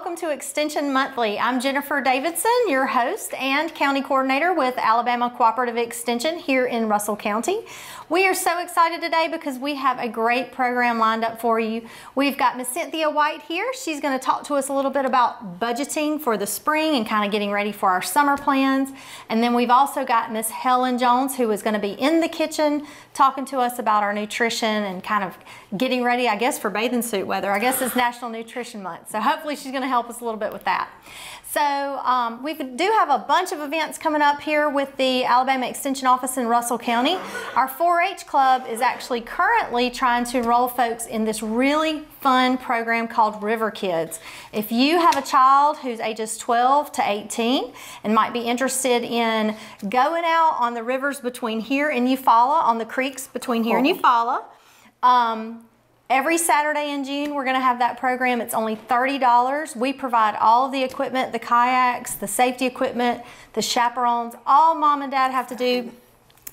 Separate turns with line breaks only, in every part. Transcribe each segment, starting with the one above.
Welcome to Extension Monthly. I'm Jennifer Davidson, your host and County Coordinator with Alabama Cooperative Extension here in Russell County. We are so excited today because we have a great program lined up for you. We've got Miss Cynthia White here. She's going to talk to us a little bit about budgeting for the spring and kind of getting ready for our summer plans. And then we've also got Miss Helen Jones who is going to be in the kitchen talking to us about our nutrition and kind of getting ready, I guess, for bathing suit weather. I guess it's National Nutrition Month. So hopefully she's going to help us a little bit with that. So um, we do have a bunch of events coming up here with the Alabama Extension Office in Russell County. Our 4-H Club is actually currently trying to enroll folks in this really fun program called River Kids. If you have a child who's ages 12 to 18 and might be interested in going out on the rivers between here and Eufaula, on the creeks between here and. Eufaula, um, Every Saturday in June, we're going to have that program. It's only $30. We provide all of the equipment, the kayaks, the safety equipment, the chaperones. All mom and dad have to do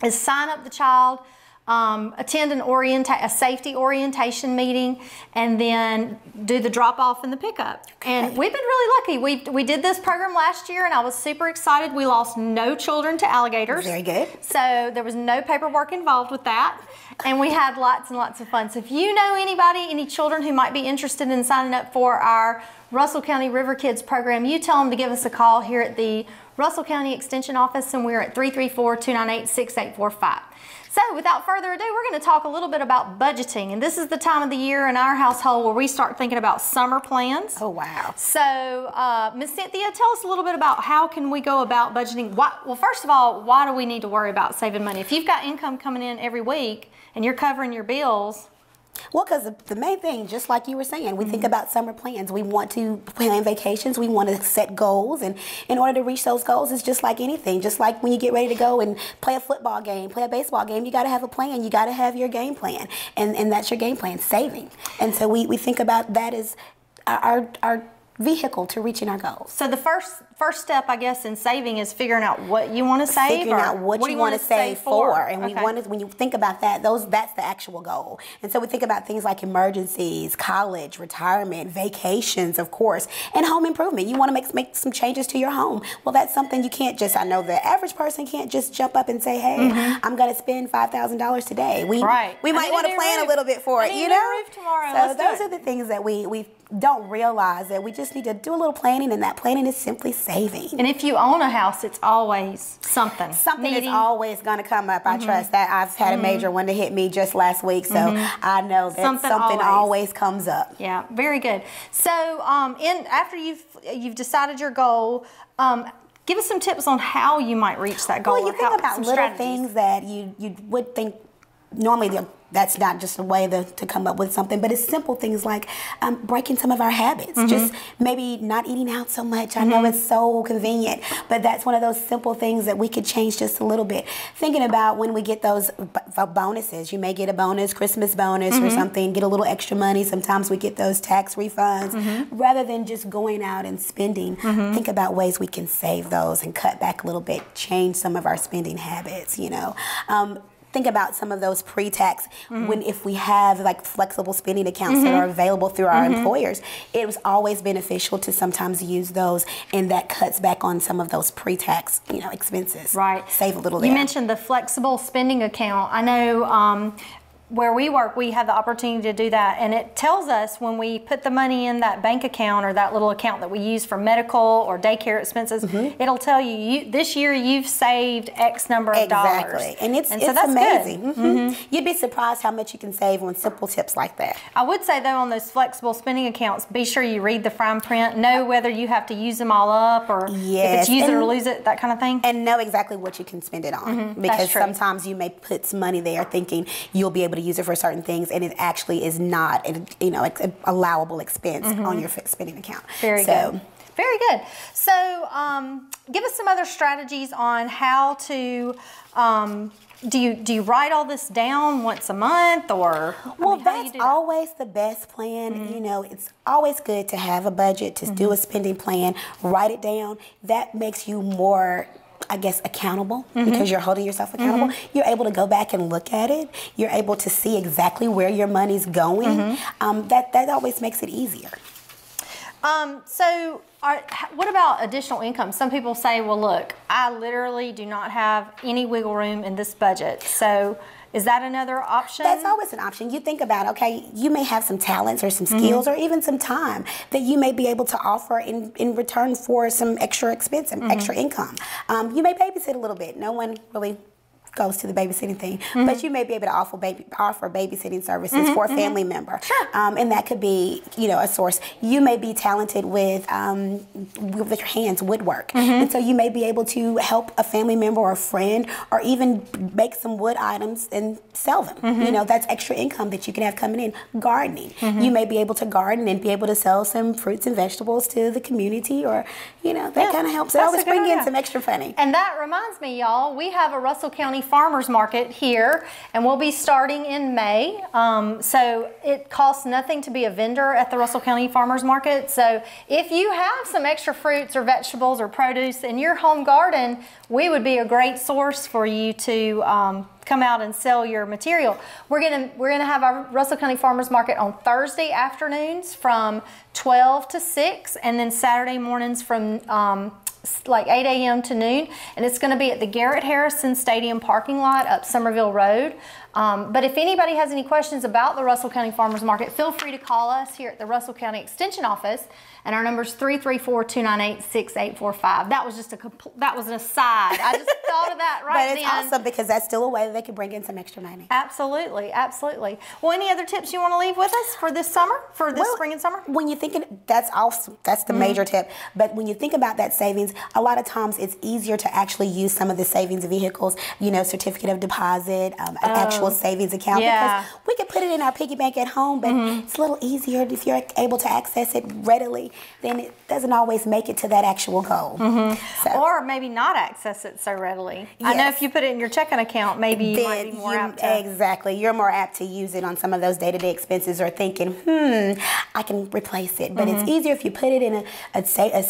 is sign up the child, um, attend an orienta- a safety orientation meeting, and then do the drop off and the pickup. Okay. And we've been really lucky. We, we did this program last year, and I was super excited. We lost no children to alligators.
Very good.
So there was no paperwork involved with that and we had lots and lots of fun. So if you know anybody, any children who might be interested in signing up for our Russell County River Kids program, you tell them to give us a call here at the Russell County Extension Office, and we're at 334-298-6845. So without further ado, we're going to talk a little bit about budgeting. And this is the time of the year in our household where we start thinking about summer plans.
Oh, wow.
So uh, Miss Cynthia, tell us a little bit about how can we go about budgeting. Why, well, first of all, why do we need to worry about saving money? If you've got income coming in every week and you're covering your bills,
well, because the main thing, just like you were saying, we mm-hmm. think about summer plans. We want to plan vacations. We want to set goals. And in order to reach those goals, it's just like anything. Just like when you get ready to go and play a football game, play a baseball game, you got to have a plan. You got to have your game plan. And, and that's your game plan, saving. And so we, we think about that as our, our vehicle to reaching our goals.
So the first first step, I guess, in saving is figuring out what you want to save.
Figuring out what, what you, you want to save, for. for. And okay. we want to, when you think about that, those that's the actual goal. And so we think about things like emergencies, college, retirement, vacations, of course, and home improvement. You want to make make some changes to your home. Well, that's something you can't just. I know the average person can't just jump up and say, "Hey, mm-hmm. I'm going to spend five thousand dollars today." We
right.
we might want to plan
roof.
a little bit for
I
it. You know,
tomorrow.
So
Let's
those are the things that we we don't realize that we just need to do a little planning, and that planning is simply saving.
And if you own a house, it's always something.
Something Needing. is always going to come up. I mm-hmm. trust that. I've had mm-hmm. a major one to hit me just last week, so mm-hmm. I know that something, something always. always. comes up.
Yeah, very good. So, um, in after you've you've decided your goal. Um, give us some tips on how you might reach that goal.
Well, you think about little strategies. things that you you would think normally that's not just a way to, to come up with something, but it's simple things like um, breaking some of our habits. Mm-hmm. Just maybe not eating out so much. I mm-hmm. know it's so convenient, but that's one of those simple things that we could change just a little bit. Thinking about when we get those b- bonuses, you may get a bonus, Christmas bonus mm-hmm. or something, get a little extra money. Sometimes we get those tax refunds. Mm-hmm. Rather than just going out and spending, mm-hmm. think about ways we can save those and cut back a little bit, change some of our spending habits, you know. Um, think about some of those pre-tax mm-hmm. when if we have like flexible spending accounts mm-hmm. that are available through our mm-hmm. employers it was always beneficial to sometimes use those and that cuts back on some of those pre-tax you know expenses
right
save a little
you mentioned the flexible spending account i know um, where we work, we have the opportunity to do that. And it tells us when we put the money in that bank account or that little account that we use for medical or daycare expenses, mm-hmm. it'll tell you, you, this year you've saved X number of
exactly.
dollars.
And it's, and so it's amazing. Mm-hmm. Mm-hmm. You'd be surprised how much you can save on simple tips like that.
I would say, though, on those flexible spending accounts, be sure you read the fine print, know whether you have to use them all up or yes. if it's use and, it or lose it, that kind of thing.
And know exactly what you can spend it on. Mm-hmm. Because sometimes you may put some money there thinking you'll be able to use it for certain things, and it actually is not, you know, an allowable expense mm-hmm. on your spending account.
Very so, good. Very good. So, um, give us some other strategies on how to. Um, do you do you write all this down once a month or
well mean, that's always the best plan mm-hmm. you know it's always good to have a budget to mm-hmm. do a spending plan write it down that makes you more I guess, accountable mm-hmm. because you're holding yourself accountable. Mm-hmm. You're able to go back and look at it. You're able to see exactly where your money's going. Mm-hmm. Um, that that always makes it easier.
Um, so, are, what about additional income? Some people say, well, look, I literally do not have any wiggle room in this budget. So, is that another option?
That's always an option. You think about, okay, you may have some talents or some skills mm-hmm. or even some time that you may be able to offer in, in return for some extra expense and mm-hmm. extra income. Um, you may babysit a little bit. No one really goes to the babysitting thing. Mm-hmm. But you may be able to offer baby offer babysitting services mm-hmm, for a mm-hmm. family member,
sure.
um, and that could be you know a source. You may be talented with um, with your hands, woodwork, mm-hmm. and so you may be able to help a family member or a friend, or even make some wood items and sell them. You mm-hmm. know that's extra income that you can have coming in. Gardening, mm-hmm. you may be able to garden and be able to sell some fruits and vegetables to the community, or you know that yeah, kind of helps. It always bring in some extra funny.
And that reminds me, y'all, we have a Russell County farmers market here and we'll be starting in May. Um, so it costs nothing to be a vendor at the Russell County farmers market. So if you have some extra fruits or vegetables or produce in your home garden, we would be a great source for you to um, come out and sell your material. We're gonna we're gonna have our Russell County Farmers Market on Thursday afternoons from 12 to 6, and then Saturday mornings from um, like 8 a.m. to noon, and it's going to be at the Garrett Harrison Stadium parking lot up Somerville Road. Um, but if anybody has any questions about the Russell County Farmers Market, feel free to call us here at the Russell County Extension Office and our number is 334-298-6845. That was just a that was an aside. I just thought of that right
But it's
then.
awesome because that's still a way that they can bring in some extra money.
Absolutely, absolutely. Well, any other tips you want to leave with us for this summer, for this well, spring and summer?
When you think that's awesome, that's the mm-hmm. major tip. But when you think about that savings, a lot of times it's easier to actually use some of the savings vehicles. You know, certificate of deposit, um, an actual savings account.
Yeah.
Because we can put it in our piggy bank at home, but mm-hmm. it's a little easier if you're able to access it readily then it doesn't always make it to that actual goal.
Mm-hmm. So. Or maybe not access it so readily. Yes. I know if you put it in your checking account, maybe you then might be more
you,
apt to.
Exactly. You're more apt to use it on some of those day to day expenses or thinking, hmm, I can replace it. But mm-hmm. it's easier if you put it in a, a, a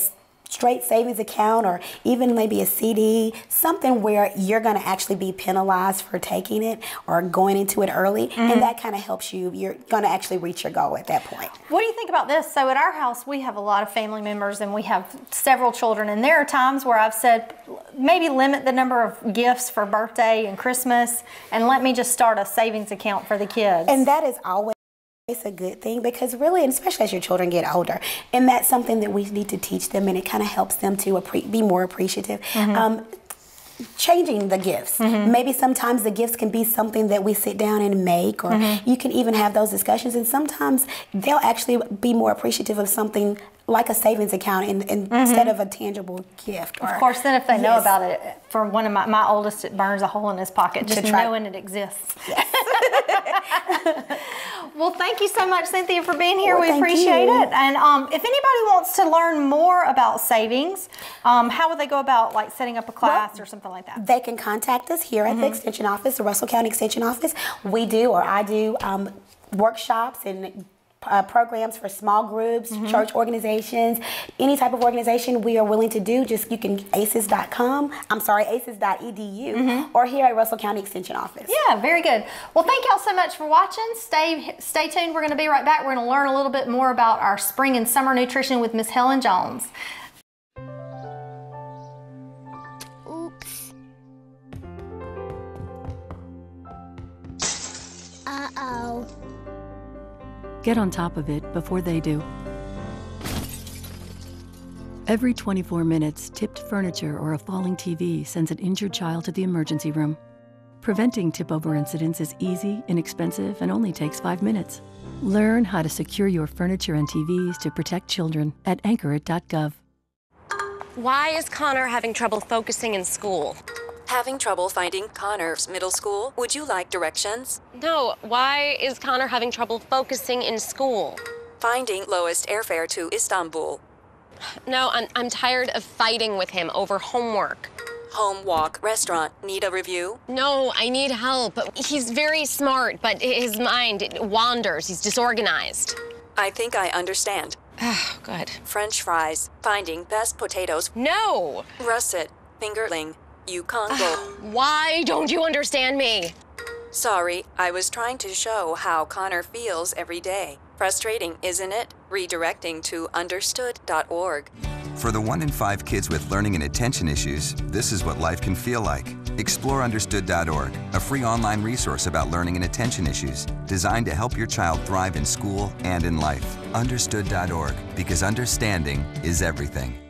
straight savings account or even maybe a CD, something where you're going to actually be penalized for taking it or going into it early. Mm-hmm. And that kind of helps you. You're going to actually reach your goal at that point.
What do you think about this? So, at our house, we have a lot of family members and we have several children. And there are times where I've said, maybe limit the number of gifts for birthday and Christmas and let me just start a savings account for the kids.
And that is always it's a good thing because really, and especially as your children get older, and that's something that we need to teach them, and it kind of helps them to be more appreciative. Mm-hmm. Um, changing the gifts. Mm-hmm. Maybe sometimes the gifts can be something that we sit down and make, or mm-hmm. you can even have those discussions. And sometimes they'll actually be more appreciative of something like a savings account in, in, mm-hmm. instead of a tangible gift.
Or, of course, then if they yes. know about it, for one of my, my oldest, it burns a hole in his pocket just knowing it exists. Yes. well, thank you so much, Cynthia, for being here. Well, we appreciate you. it. And um, if anybody wants to learn more about savings, um, how would they go about like setting up a class well, or something like that?
They can contact us here at mm-hmm. the Extension Office, the Russell County Extension Office. We do, or I do, um, workshops and uh, programs for small groups, mm-hmm. church organizations, any type of organization we are willing to do. Just you can aces.com, I'm sorry, aces.edu, mm-hmm. or here at Russell County Extension Office.
Yeah, very good. Well, thank y'all so much for watching. Stay stay tuned. We're going to be right back. We're going to learn a little bit more about our spring and summer nutrition with Miss Helen Jones.
Oops. Uh-oh.
Get on top of it before they do. Every 24 minutes, tipped furniture or a falling TV sends an injured child to the emergency room. Preventing tip over incidents is easy, inexpensive, and only takes five minutes. Learn how to secure your furniture and TVs to protect children at anchorit.gov.
Why is Connor having trouble focusing in school?
Having trouble finding Connor's middle school? Would you like directions?
No, why is Connor having trouble focusing in school?
Finding lowest airfare to Istanbul.
No, I'm, I'm tired of fighting with him over homework.
Home walk restaurant. Need a review?
No, I need help. He's very smart, but his mind wanders. He's disorganized.
I think I understand.
Oh, good.
French fries. Finding best potatoes.
No!
Russet. Fingerling. You can't go.
Why don't you understand me?
Sorry, I was trying to show how Connor feels every day. Frustrating, isn't it? Redirecting to understood.org.
For the one in five kids with learning and attention issues, this is what life can feel like. Explore understood.org, a free online resource about learning and attention issues designed to help your child thrive in school and in life. Understood.org, because understanding is everything.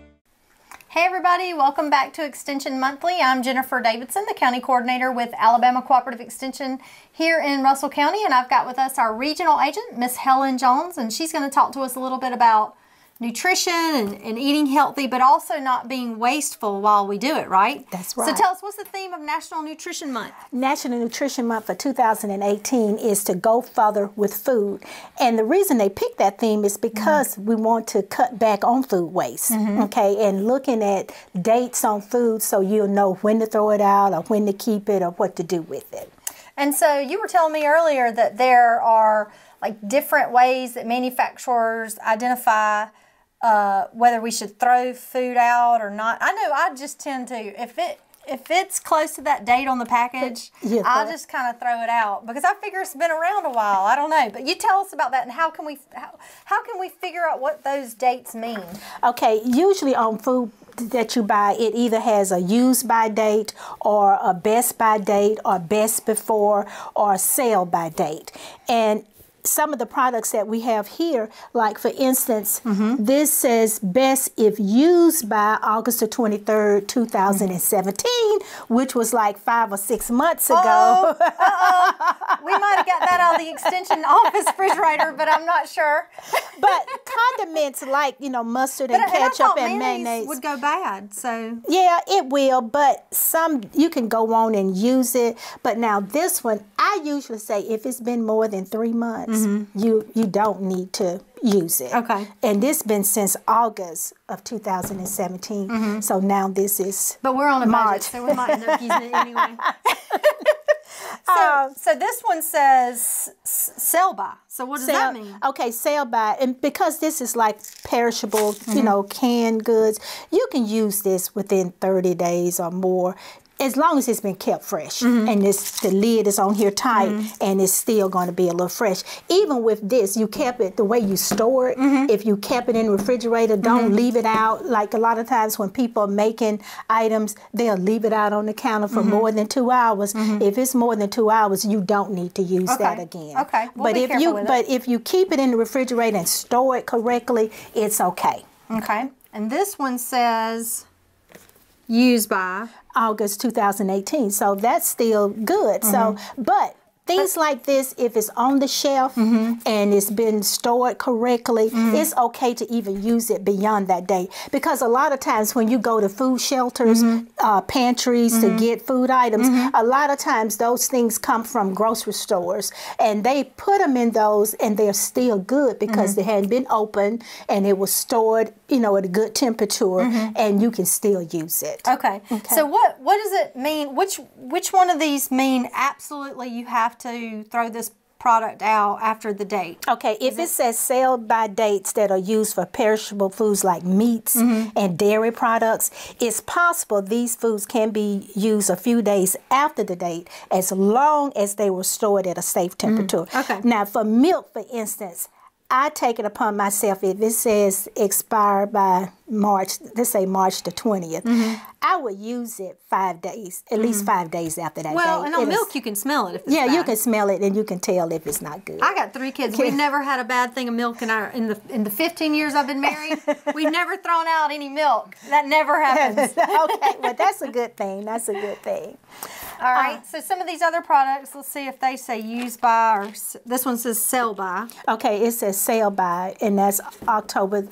Hey everybody, welcome back to Extension Monthly. I'm Jennifer Davidson, the County Coordinator with Alabama Cooperative Extension here in Russell County, and I've got with us our Regional Agent, Miss Helen Jones, and she's going to talk to us a little bit about nutrition and, and, eating healthy, but also not being wasteful while we do it, right?
That's right.
So tell us, what's the theme of National Nutrition Month?
National Nutrition Month for 2018 is to go further with food. And the reason they picked that theme is because mm-hmm. we want to cut back on food waste, mm-hmm. okay? And looking at dates on food so you'll know when to throw it out or when to keep it or what to do with it.
And so you were telling me earlier that there are like different ways that manufacturers identify uh, whether we should throw food out or not. I know I just tend to if it if it's close to that date on the package, yeah, I just kind of throw it out because I figure it's been around a while. I don't know, but you tell us about that and how can we how, how can we figure out what those dates mean?
Okay, usually on food that you buy, it either has a use by date or a best by date or best before or a sale by date. And some of the products that we have here, like for instance, mm-hmm. this says best if used by August the 23rd, 2017, mm-hmm. which was like five or six months ago.
Uh-oh. we might have got that out of the extension office refrigerator, but I'm not sure.
but condiments like, you know, mustard and but, ketchup and, and mayonnaise
would go bad. So
Yeah, it will, but some you can go on and use it. But now this one, I usually say if it's been more than three months, mm-hmm. you you don't need to use it.
Okay.
And this been since August of 2017. Mm-hmm. So now this is
But we're on a March. budget, so we might end up using it anyway. so, um, so this one says sell by. So what does
sell,
that mean?
Okay, sell by, and because this is like perishable, mm-hmm. you know, canned goods, you can use this within 30 days or more as long as it's been kept fresh mm-hmm. and this the lid is on here tight mm-hmm. and it's still going to be a little fresh. Even with this, you kept it the way you store it. Mm-hmm. If you kept it in the refrigerator, don't mm-hmm. leave it out. Like a lot of times when people are making items, they'll leave it out on the counter for mm-hmm. more than two hours. Mm-hmm. If it's more than two hours, you don't need to use
okay.
that again.
Okay. We'll
but if you but if you keep it in the refrigerator and store it correctly, it's okay.
Okay. And this one says used by
August 2018. So that's still good. Mm-hmm. So, but Things like this, if it's on the shelf mm-hmm. and it's been stored correctly, mm-hmm. it's okay to even use it beyond that date. Because a lot of times when you go to food shelters, mm-hmm. uh, pantries to mm-hmm. get food items, mm-hmm. a lot of times those things come from grocery stores and they put them in those and they're still good because mm-hmm. they hadn't been opened and it was stored, you know, at a good temperature and you can still use it.
Okay. okay. So what what does it mean? Which which one of these mean absolutely you have to throw this product out after the date.
Okay, if it, it, says sell by dates that are used for perishable foods like meats mm-hmm. and dairy products, it's possible these foods can be used a few days after the date as long as they were stored at a safe mm. temperature.
Mm. Okay.
Now, for milk, for instance, I take it upon myself if it says expire by March, let's say March the 20th, mm-hmm. I would use it five days, at mm-hmm. least five days after that
well,
day.
and on it milk, is, you can smell it if
Yeah,
bad.
you can smell it and you can tell if it's not good.
I got three kids. We've never had a bad thing of milk in our in the in the 15 years I've been married. we've never thrown out any milk. That never happens.
okay, well, that's a good thing. That's a good thing.
All right. Uh, so some of these other products, let's see if they say use by or this one says sell by.
Okay, it says sell by, and that's October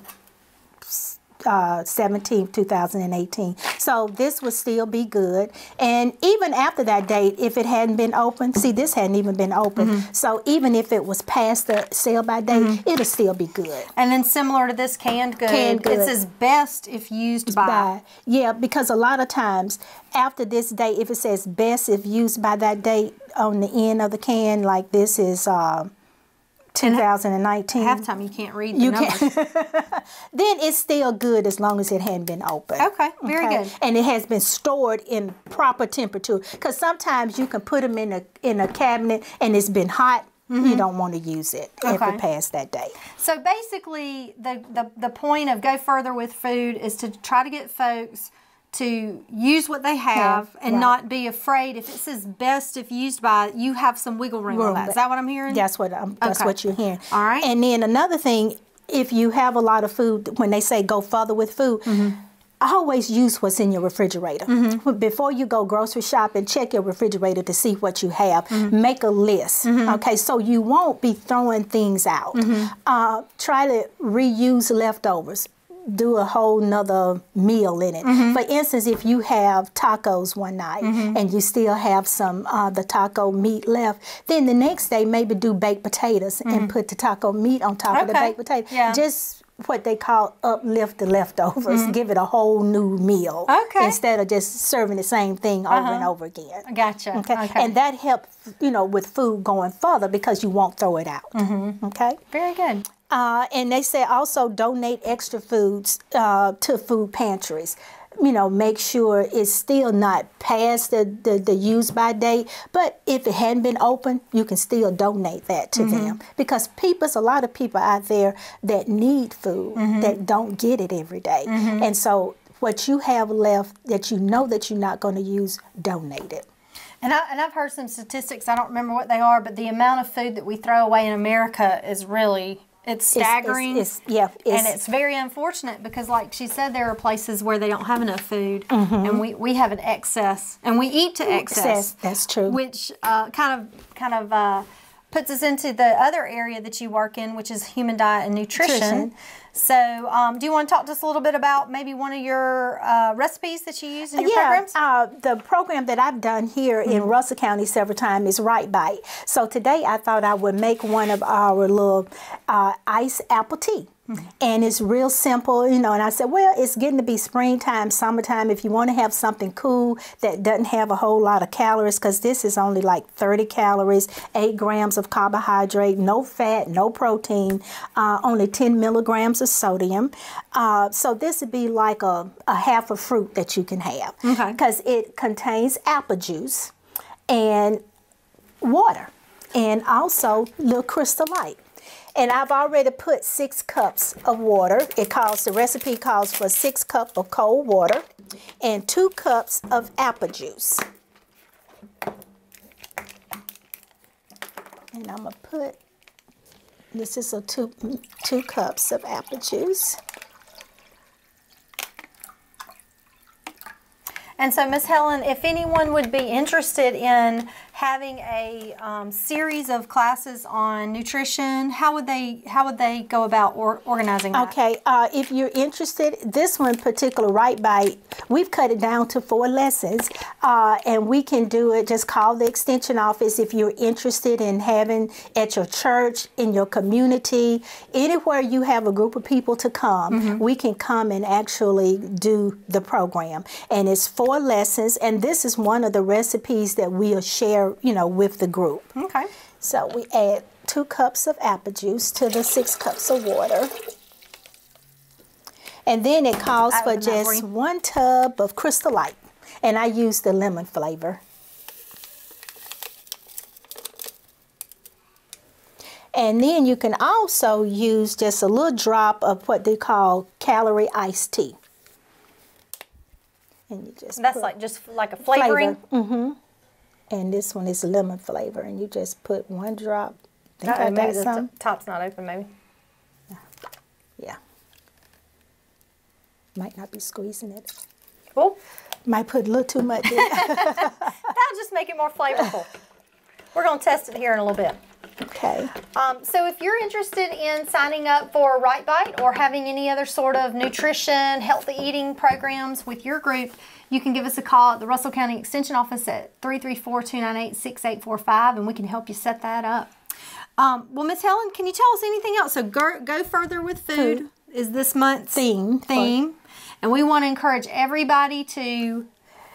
uh, 17th, 2018. So this would still be good. And even after that date, if it hadn't been open, see, this hadn't even been open. Mm-hmm. So even if it was past the sale by date, mm-hmm. it'll still be good.
And then similar to this canned good,
canned good.
it says best if used by. by.
Yeah, because a lot of times after this date, if it says best if used by that date on the end of the can, like this is. Uh, 2019.
Half time you can't read the you numbers.
Then it's still good as long as it hadn't been open.
Okay, very okay? good.
And it has been stored in proper temperature. Because sometimes you can put them in a in a cabinet and it's been hot you don't want to use it if
Mm-hmm.
It passed that day.
So basically, the, the, the point of Go Further with Food is to try to get folks to use what they have
Yeah,
and not be afraid. If it says best if used by, you have some wiggle room on that. Is that what I'm hearing?
That's what I'm, that's
Okay.
what you're hearing.
All right.
And then another thing, if you have a lot of food, when they say go further with food.
Mm-hmm.
Always use what's in your refrigerator. Before you go grocery shopping, check your refrigerator to see what you have.
Mm-hmm.
Make a list, okay? So you won't be throwing things out.
Mm-hmm.
Uh, try to reuse leftovers. Do a whole nother meal in it.
Mm-hmm.
For instance, if you have tacos one night and you still have some uh, the taco meat left, then the next day maybe do baked potatoes and put the taco meat on top of the
Mm-hmm.
Baked potato.
Yeah.
Just what they call uplift the leftovers, give it a whole new meal
Mm-hmm. Okay.
Instead of just serving the same thing over and over again.
Gotcha.
Okay.
Okay.
and that helps you know with food going further because you won't throw it out.
Mm-hmm.
Okay.
Very good.
Uh, and they say also donate extra foods uh, to food pantries. You know, make sure it's still not past the, the, the use by date, but if it hadn't been open, you can still donate that to them. Because people's a lot of people out there that need food that don't get it every day. And so what you have left that you know that you're not going to use, donate it.
And, I, and I've heard some statistics, I don't remember what they are, but the amount of food that we throw away in America is really, it's
It's- it's-
staggering.
it's- yeah,
and
it's-
it's very unfortunate because, like she said, there are places where they don't have enough food,
Mm-hmm.
and we, we have an excess, and we eat to excess.
Excess, that's true.
Which uh, kind of kind of uh, puts us into the other area that you work in, which is human diet and nutrition.
Nutrition.
So, um, do you want to talk to us a little bit about maybe one of your uh, recipes that you use in your programs?
Uh, the program that I've done here in Russell County several times is Rite Bite. So today I thought I would make one of our little uh, ice apple tea. And it's real simple, you know. And I said, well, it's getting to be springtime, summertime. If you want to have something cool that doesn't have a whole lot of calories, because this is only like 30 calories, 8 grams of carbohydrate, no fat, no protein, uh, only 10 milligrams of sodium. Uh, so this would be like a, a half a fruit that you can have.
Okay.
Because it contains apple juice and water and also little crystal light. And I've already put six cups of water. It calls the recipe calls for six cup of cold water and two cups of apple juice. And I'm gonna put this is a two two cups of apple juice.
And so, Miss Helen, if anyone would be interested in having a um, series of classes on nutrition, how would they how would they go about or, organizing that?
Okay, uh, if you're interested, this one particular Rite Bite, we've cut it down to four lessons, uh, and we can do it. Just call the extension office if you're interested in having at your church, in your community, anywhere you have a group of people to come. We can come and actually do the program, and it's four lessons, and this is one of the recipes that we'll share, you know, with the group.
Okay.
So we add two cups of apple juice to the six cups of water. And then it calls
I
for
opened that for
just one tub of Crystal Light. And I use the lemon flavor. And then you can also use just a little drop of what they call calorie iced tea. And you just
That's like just like a flavoring.
hmm And this one is lemon flavor, and you just put one drop. Think I got
the
some?
t- top's not open. Maybe.
Yeah. Might not be squeezing it.
Oh,
Might put a little too much in.
that'll just make it more flavorful. We're gonna test it here in a little bit.
Okay.
Um, so if you're interested in signing up for Rite Bite or having any other sort of nutrition, healthy eating programs with your group, you can give us a call at the Russell County Extension Office at 334-298-6845 and we can help you set that up. Um, well, Miss Helen, can you tell us anything else? So go, go further with food is this month's
Theme
theme. And we want to encourage everybody to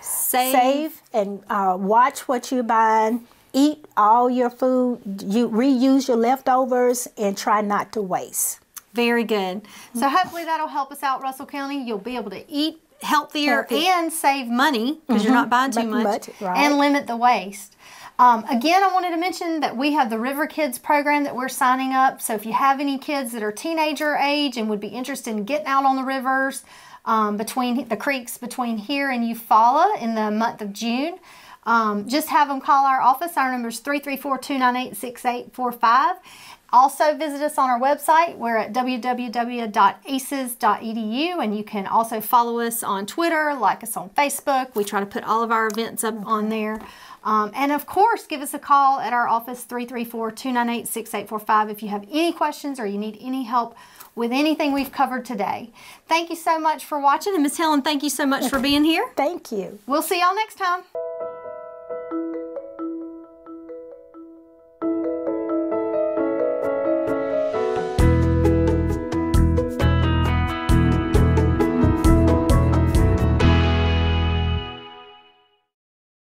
save,
Save and uh, watch what you're buying. Eat all your food. You reuse your leftovers and try not to waste.
Very good. So hopefully that'll help us out, Russell County. You'll be able to eat healthier
Healthy.
and save money because you're not buying too
much, right.
and limit the waste. Um, again, I wanted to mention that we have the River Kids program that we're signing up. So if you have any kids that are teenager age and would be interested in getting out on the rivers um, between the creeks between here and Eufaula in the month of June, um, just have them call our office. Our number is 334-298-6845. Also visit us on our website. We're at www.aces.edu and you can also follow us on Twitter, like us on Facebook. We try to put all of our events up on there. Um, and of course, give us a call at our office 334-298-6845 if you have any questions or you need any help with anything we've covered today. Thank you so much for watching and Miss Helen, thank you so much for being here.
Thank you.
We'll see y'all next time.